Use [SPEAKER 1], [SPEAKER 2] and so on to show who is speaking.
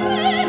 [SPEAKER 1] Amen.